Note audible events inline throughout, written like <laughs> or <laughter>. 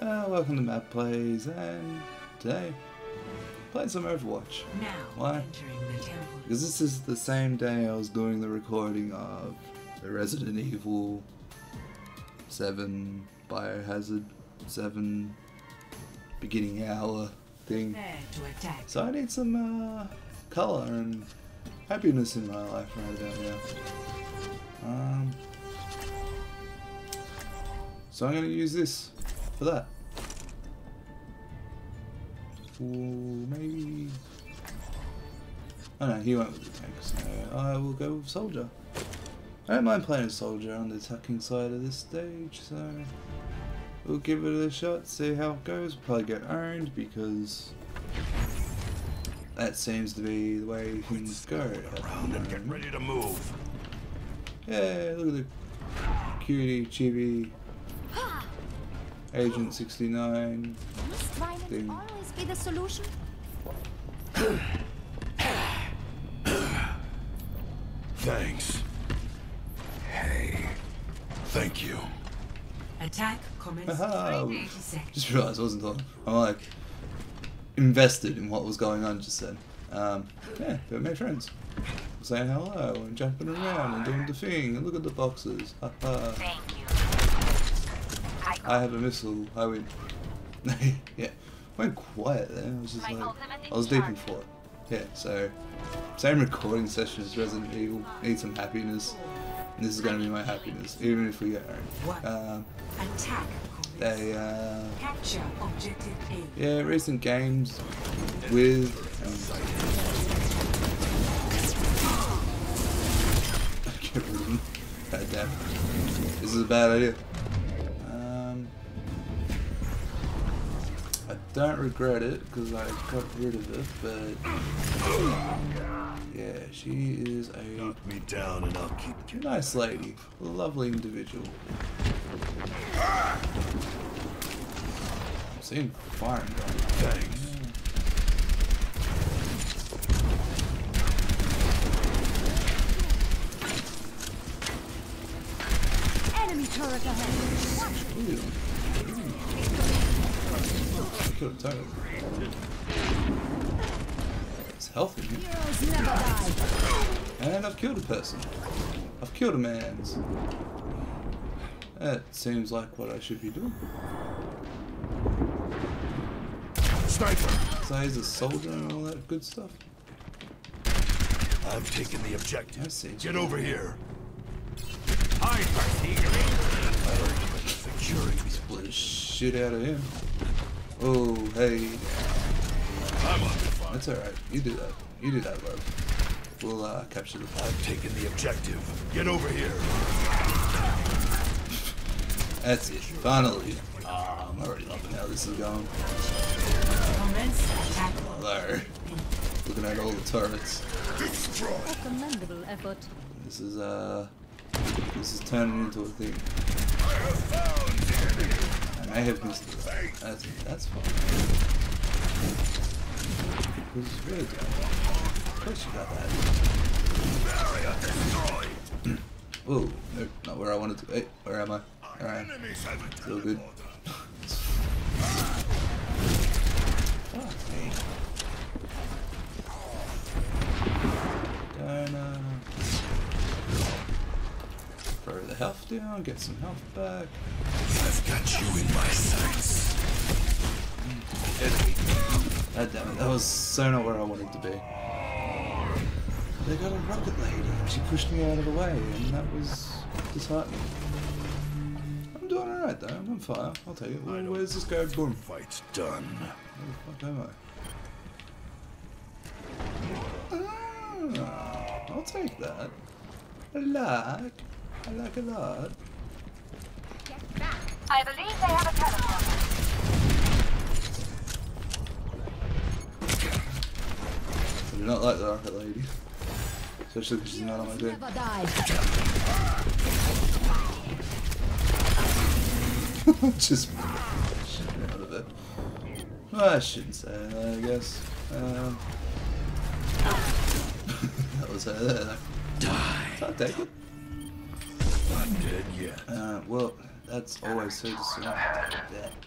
Uh, welcome to Mat Plays, and today, playing some Overwatch. Now Why? entering the temple. Because this is the same day I was doing the recording of the Resident Evil 7 Biohazard 7 beginning hour thing. To. So I need some uh, color and happiness in my life right about now. Um, so I'm going to use this for that. Or maybe. Oh no, he went with the tank, so I will go with soldier. I don't mind playing a soldier on the attacking side of this stage, so we'll give it a shot, see how it goes. We'll Probably get owned because that seems to be the way things go. at the Around and get ready to move. Yeah, look at the cutie, chibi, Agent 69. Must violence Thing. always be the solution? Thanks. Hey. Thank you. Attack commences Aha. in 80 seconds. Just realised I wasn't talking. I'm like invested in what was going on just then. Um, yeah, but made friends. Saying hello and jumping around and doing the thing and look at the boxes. Haha. Thank you. I have a missile. I win. <laughs> yeah, went quiet there. I was just like, I was deep in charge. thought. Yeah, so same recording session as Resident Evil. Need some happiness, and this is going to be my happiness, even if we get What? Um, Attack commences. they, uh, Capture objective A. yeah, recent games with. Um, get rid of them. God damn. This is a bad idea. I don't regret it because I got rid of it, but yeah, she is a Knock me down and I'll keep you. nice lady, lovely individual. I'm seeing firing going. Thanks. Enemy turret ahead. Ooh. I killed a turtle. It's healthy. Heroes never die. And I've killed a person. I've killed a man's. That seems like what I should be doing. Sniper! So he's a soldier and all that good stuff. I've taken the objective. I see. Get over here. Securing the Split the shit out of him. Oh, hey. I'm on fire. That's alright. You do that. You do that, love. We'll uh, capture the flag. I'm taking the objective. Get over here. That's it. Finally. Ah, I'm already loving how this is going. Commence. There. Looking at all the turrets. Commendable effort. This is uh this is turning into a thing. I have missed. That's that's fine. This is really good. Of course you got that. Barrier. Whoa, <clears throat> not where I wanted to. Hey, where am I? Alright. Enemies have a Still good. Fuck me. Gonna throw the health down, get some health back. I've got you in my sights. God damn it, that was so not where I wanted to be. They got a rocket lady, and she pushed me out of the way, and that was disheartening. I'm doing alright though, I'm on fire. I'll take it. Where, where's this guy? Boom. Fight's done. Where the fuck am I? Ah, I'll take that. I like. I like a lot. I believe they have a telephone. I do not like the rocket lady. Especially because she's not on my team. <laughs> Just shit out of it. Well, I shouldn't say that, I guess. Um, <laughs> that was her there. Die. I'll take it. Not dead yet. Uh, well, That's always so dis-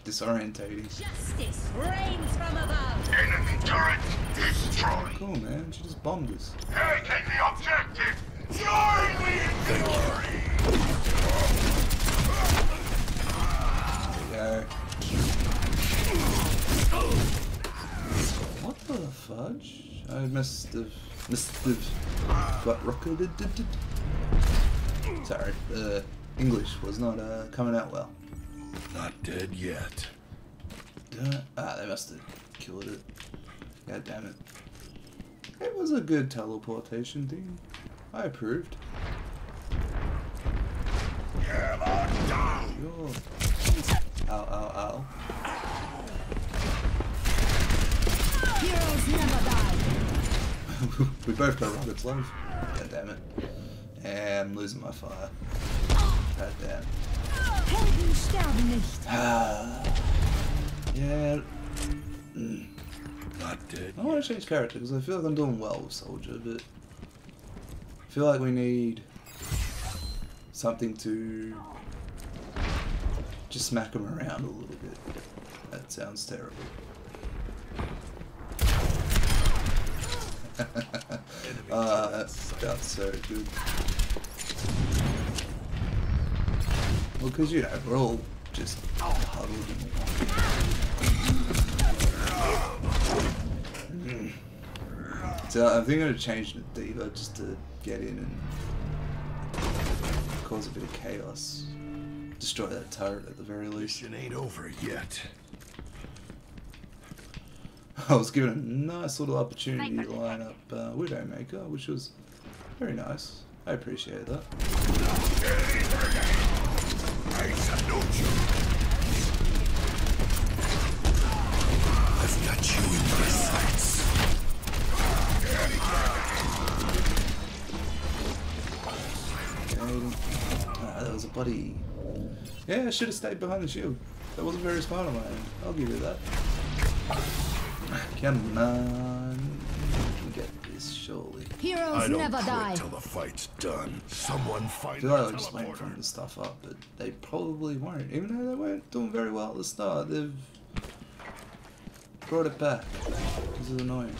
disorientating. Justice reigns from above. Enemy turret destroyed. Cool, man. She just bombed us. Hey, take the objective. Join me in glory. There. What the fudge? I must have must have got rocketed. Sorry, the English was not uh, coming out well. Not dead yet. Duh. Ah, they must have killed it. God damn it. It was a good teleportation thing. I approved. Hammer down. Sure. Ow, ow, ow. Heroes never die. <laughs> we both got rockets love. God damn it. And I'm losing my fire. God damn. Helden sterben nicht. Ah. Yeah. Mm. Not dead. I want to change character because I feel like I'm doing well with Soldier, but I feel like we need something to just smack him around a little bit. That sounds terrible. uh, that felt so good. Well, because, you know, we're all just huddled in one. So I think I'm gonna change the D.Va just to get in and cause a bit of chaos. Destroy that turret at the very least. It ain't over yet. I was given a nice little opportunity to line up uh, Widowmaker, which was very nice. I appreciate that. Bloody. Yeah, I should have stayed behind the shield. That wasn't very smart on my end. I'll give you that. On. We can get this, surely. I Heroes don't never quit die. till the fight's done. Someone I find feel like the I'm just waiting for them teleporter. to stuff up, but they probably won't. Even though they weren't doing very well at the start, they've brought it back. This is annoying.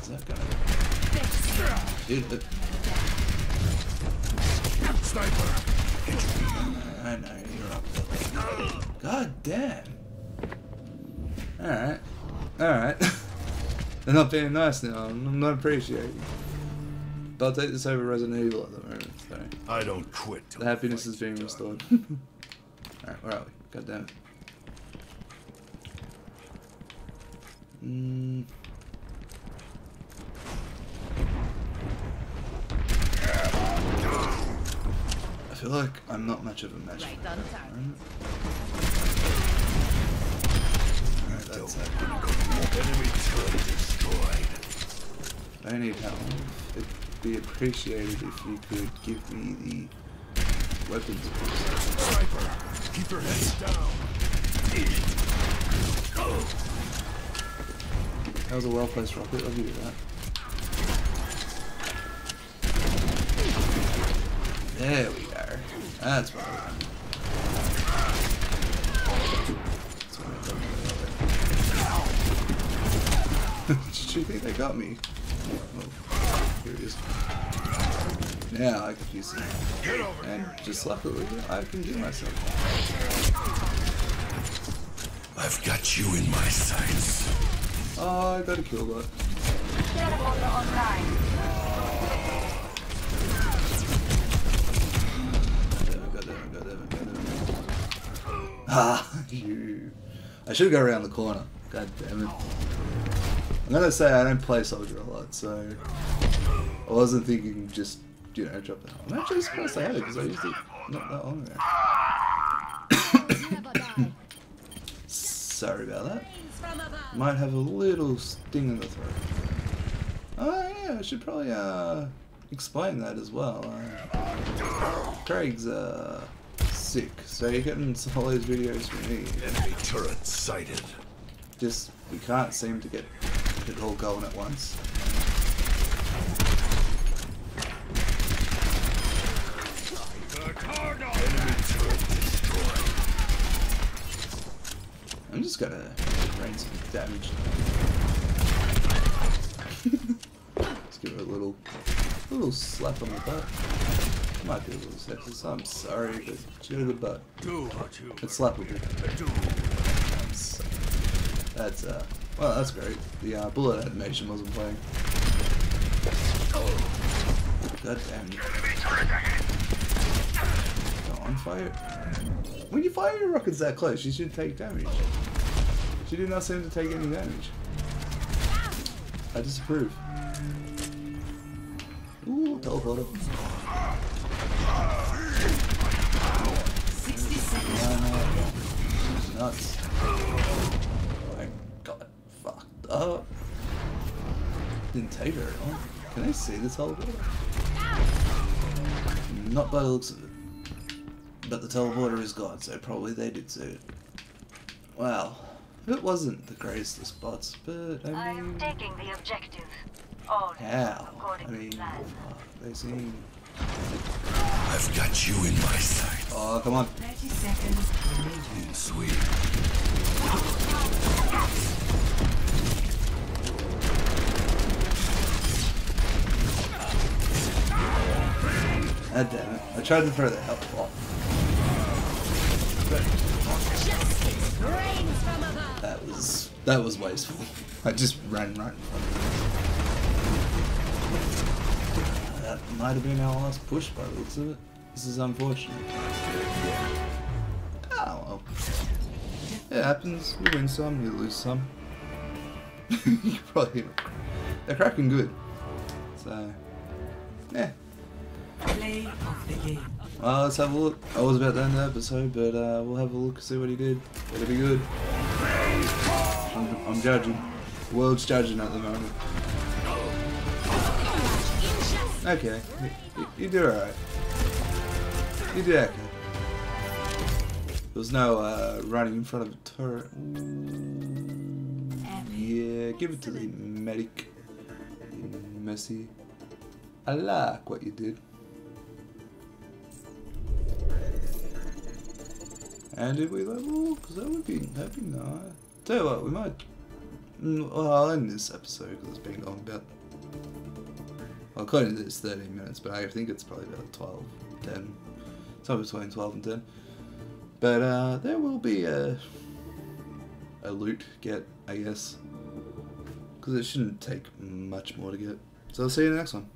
Is that gonna... Dude, it, Sniper. I know, you're up there. God damn. Alright. Alright. <laughs> They're not being nice now. I'm I'm not appreciating. But I'll take this over Resident Evil at the moment, so... I don't quit The happiness is being restored. <laughs> Alright, where are we? God damn it. Mm. I feel like I'm not much of a match. Right for on her at the target. Alright, that's that. Enemy turret destroyed. I need help. It'd be appreciated if you could give me the weapons. Sniper. Keep your heads down. That was a well placed rocket, I'll give you that. There we go. That's what I want. That's what I you think they got me? Oh, here it is. Now I can use it. And just luckily, I can do myself. I've got you in my sights. Oh, I gotta kill that. Ah, <laughs> you. I should go around the corner. God damn it. I'm gonna say I don't play soldier a lot, so I wasn't thinking just, you know, drop that. I'm actually surprised I had it because I used it not that long ago. Heroes never die. Sorry about that. Reigns from above. Might have a little sting in the throat. Oh yeah, I should probably uh explain that as well. Uh, Craig's uh sick, so you're getting all those videos from me. Enemy turret sighted. Just we can't seem to get kept it all going at once. I'm just gonna rain some damage. <laughs> Let's give her a little, a little slap on the butt. Might be a little sexist, I'm sorry, but shoot to the butt. It's slappable. That's, uh, well, that's great. The uh, bullet animation wasn't playing. God damn you. Go on, fire. When you fire your rockets that close, you should take damage. She did not seem to take any damage. I disapprove. Ooh, teleporter. 60 seconds. No, no, nuts. I up. Didn't take very long. Can I see this teleporter? Not by the looks of it. But the teleporter is gone, so probably they did see it. Well, it wasn't the greatest of spots, but I I'm mean, taking the objective. All how? according I mean, to plan. fuck, they seem. I've got you in my sight. Oh, come on. 30 seconds remaining. Sweet. God damn it. I tried to throw the help above. that was that was wasteful. <laughs> I just ran right in front of. That might have been our last push by the looks of it. This is unfortunate. Oh well. It happens. We win some, you lose some. <laughs> you probably they're cracking good. So yeah. Let's have a look. I was about to end the episode, but uh, we'll have a look, see what he did. It'll be good. I'm, I'm judging. The world's judging at the moment. Okay, you, you do alright. You do okay. There's no uh, running in front of a turret. Yeah, give it to the medic. Messy. I like what you did. And did we level? Because that would be that'd be nice. Tell you what, we might. mm, Well, I'll end this episode because it's been going about. Well, according to this, 13 minutes, but I think it's probably about 12, 10. Somewhere between 12 and 10. But uh, there will be a a loot get, I guess, because it shouldn't take much more to get. So I'll see you in the next one.